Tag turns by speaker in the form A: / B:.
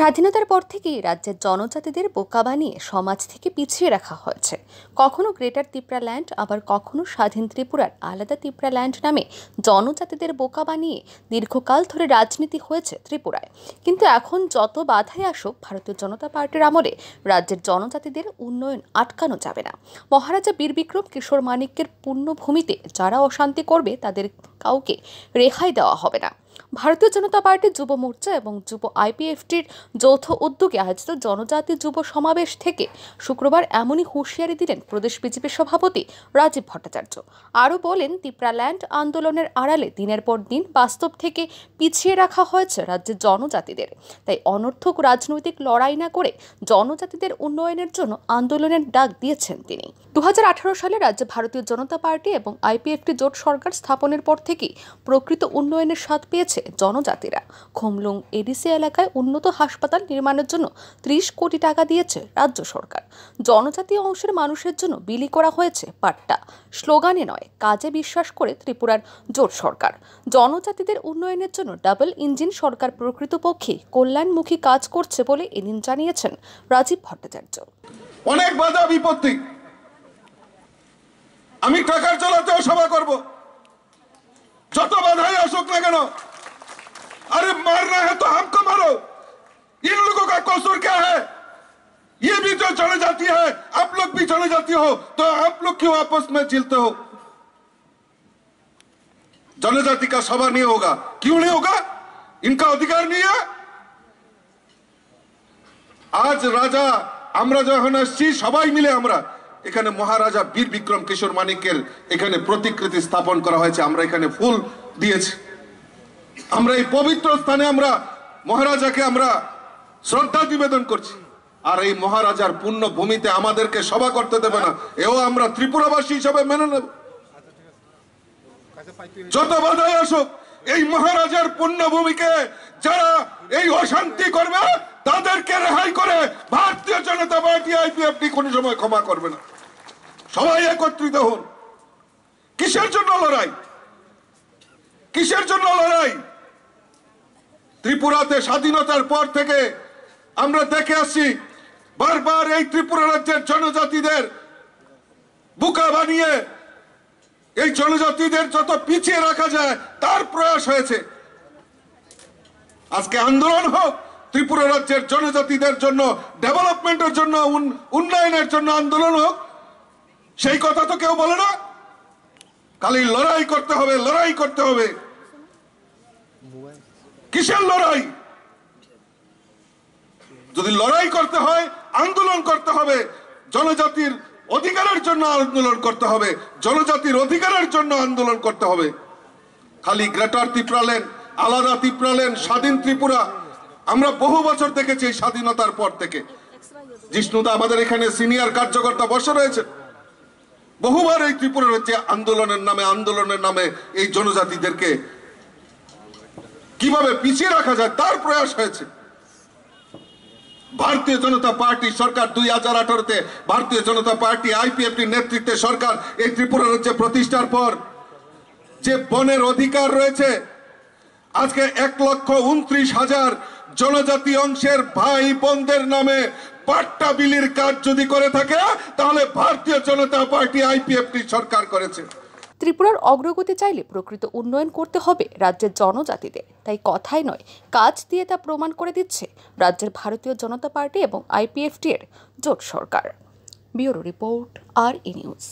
A: স্বাধীনতার পর থেকেই রাজ্যের জনজাতিদের বোকা বানিয়ে সমাজ থেকে পিছিয়ে রাখা হয়েছে। কখনো গ্রেটার তিপ্রা ল্যান্ড, আবার কখনো স্বাধীন ত্রিপুরার আলাদা তিপ্রা ল্যান্ড নামে জনজাতিদের বোকা বানিয়ে দীর্ঘকাল ধরে রাজনীতি হয়েছে ত্রিপুরায়। কিন্তু এখন যত বাধাই আসুক, ভারতীয় জনতা পার্টির আমলে রাজ্যের জনজাতিদের উন্নয়ন আটকানো যাবে না। মহারাজা বীর বিক্রম কিশোর মানিক্যের পূর্ণভূমিতে যারা অশান্তি করবে, তাদের কাউকে রেহাই দেওয়া হবে না। ভারতীয় জনতা পার্টির যুব মোর্চা এবং যুব আইপিএফটির যৌথ উদ্যোগে আয়োজিত জনজাতি যুব সমাবেশ থেকে শুক্রবার এমনই হুঁশিয়ারি দিলেন প্রদেশ বিজেপি সভাপতি রাজীব ভট্টাচার্য। আরও বলেন তিপ্রাল্যান্ড আন্দোলনের আড়ালে দিনের পর দিন বাস্তব থেকে পিছিয়ে রাখা হয়েছে রাজ্যের জনজাতিদের। তাই অনর্থক রাজনৈতিক লড়াই না করে জনজাতিদের উন্নয়নের জন্য আন্দোলনের ডাক দিয়েছেন তিনি। দু হাজার আঠারো সালে রাজ্যে ভারতীয় জনতা পার্টি এবং আইপিএফটি জোট সরকার স্থাপনের পর থেকেই প্রকৃত উন্নয়নের স্বাদ পেয়েছে জাতিরা খোমলুং, এডিসি এলাকায় উন্নত হাসপাতাল নির্মাণের জন্য ত্রিশ কোটি টাকা দিয়েছে রাজ্য সরকার। জনজাতি অংশের মানুষের জন্য বিলি করা হয়েছে পাট্টা। স্লোগানে নয়, কাজে বিশ্বাস করে ত্রিপুরার জোট সরকার। জনজাতিদের উন্নয়নের জন্য ডাবল ইঞ্জিন সরকার প্রকৃতপক্ষে কল্যাণমুখী কাজ করছে বলে এদিন জানিয়েছেন রাজীব ভট্টাচার্য।
B: অনেক বাধা, বিপত্তি। আমি টাকার চালাতেও সভা করব। যত বাধাই আসুক না কেন अरे मारना है तो हमको मारो इन लोगों का कसूर क्या है ये भी जो चले जाती है आप लोग भी चले जाती हो तो आप लोग क्यों आपस में झिलते हो जनजाति का सभा नहीं होगा क्यों नहीं होगा इनका अधिकार नहीं है আজ রাজা আমরা যখন আসছি সবাই মিলে আমরা এখানে মহারাজা বীর বিক্রম কিশোর মানিকের এখানে প্রতিকৃতি স্থাপন করা হয়েছে আমরা এখানে ফুল দিয়েছি আমরা এই পবিত্র স্থানে আমরা মহারাজাকে আমরা শ্রদ্ধা নিবেদন করছি। আর এই মহারাজার পূর্ণ ভূমিতে আমাদেরকে সভা করতে দেবে না। এও আমরা ত্রিপুরাবাসী হিসাবে মেনে নেব। যত বাধাই আসুক, এই মহারাজার ভূমিকে যারা এই অশান্তি করবে, তাদেরকে রেহাই করে ভারতীয় জনতা পার্টি আইপিএফটি কোন সময় ক্ষমা করবে না। সবাই একত্রিত হন। কিসের জন্য লড়াই? কিসের জন্য লড়াই? ত্রিপুরাতে স্বাধীনতার পর থেকে আমরা দেখে আসছি, বারবার এই ত্রিপুরা রাজ্যের জনজাতিদের বুকা বানিয়ে এই জনজাতিদের যত পিছিয়ে রাখা যায়, তার প্রয়াস হয়েছে। আজকে আন্দোলন হোক, ত্রিপুরা রাজ্যের জনজাতিদের জন্য, ডেভেলপমেন্টের জন্য উন্নয়নের জন্য আন্দোলন হোক, সেই কথা তো কেউ বলে না। খালি লড়াই করতে হবে, লড়াই করতে হবে। কিসের লড়াই? যদি লড়াই করতে হয়, আন্দোলন করতে হবে, জনজাতির অধিকারের জন্য আন্দোলন করতে হবে, জনজাতির অধিকারের জন্য আন্দোলন করতে হবে। খালি গ্রেটার ত্রিপুরালেন আলাদা ত্রিপুরালেন স্বাধীন ত্রিপুরা। আমরা বহু বছর দেখেছি এই স্বাধীনতার পর থেকে। জিষ্ণুদা আমাদের এখানে সিনিয়র কার্যকর্তা বসে রয়েছে বহুবার এই ত্রিপুরা রাজ্যে আন্দোলনের নামে আন্দোলনের নামে এই জনজাতিদেরকে কীভাবে পিছিয়ে রাখা যায় তার প্রয়াস হয়েছে। ভারতীয় জনতা পার্টি সরকার দুই হাজার আঠারোতে, ভারতীয় জনতা পার্টি আইপিএফটি নেতৃত্বে সরকার এই ত্রিপুরা রাজ্যে প্রতিষ্ঠার পর যে বনের অধিকার রয়েছে, আজকে এক লক্ষ উনত্রিশ হাজার জনজাতি অংশের ভাই বোনদের নামে পাট্টা বিলির কাজ যদি করে থাকে, তাহলে ভারতীয় জনতা পার্টি আইপিএফটি সরকার করেছে।
A: ত্রিপুরার অগ্রগতি চাইলে প্রকৃত উন্নয়ন করতে হবে রাজ্যের জনজাতিদের। তাই কথাই নয়, কাজ দিয়ে তা প্রমাণ করে দিচ্ছে রাজ্যের ভারতীয় জনতা পার্টি এবং আইপিএফটি এর জোট সরকার। ব্যুরো রিপোর্ট আর ই নিউজ।